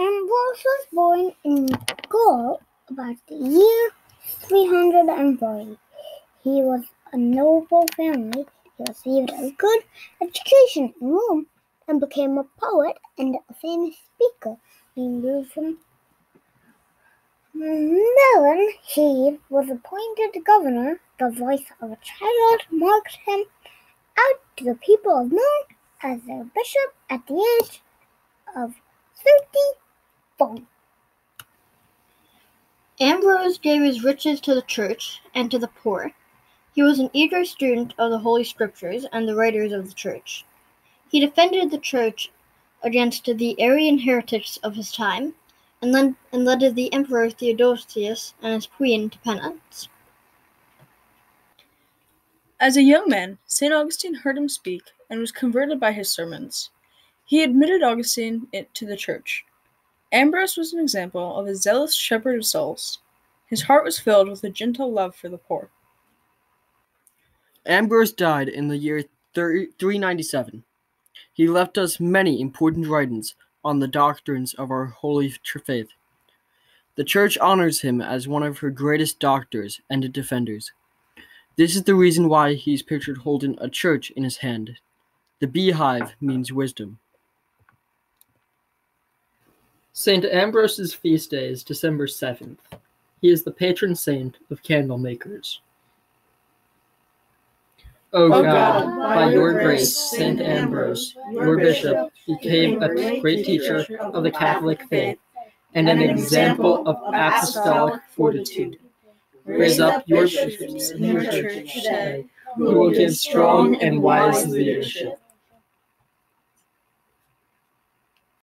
Ambrose was born in Gaul about the year 340. He was a noble family. He received a good education in Rome and became a poet and a famous speaker. He moved from Milan. He was appointed governor. The voice of a child marked him out to the people of Milan as their bishop at the age of 34. Ambrose gave his riches to the church and to the poor. He was an eager student of the Holy Scriptures and the writers of the church. He defended the church against the Arian heretics of his time and led, and led the Emperor Theodosius and his queen to penance. As a young man, St. Augustine heard him speak and was converted by his sermons. He admitted Augustine to the church. Ambrose was an example of a zealous shepherd of souls. His heart was filled with a gentle love for the poor. Ambrose died in the year 397. He left us many important writings on the doctrines of our holy faith. The Church honors him as one of her greatest doctors and defenders. This is the reason why he is pictured holding a church in his hand. The beehive means wisdom. St. Ambrose's feast day is December 7th. He is the patron saint of candle makers. O God, God, by your grace, St. Ambrose, your bishop, became a great teacher of the Catholic faith and an example of apostolic fortitude. Raise up your bishops in your church today, who will give strong and wise leadership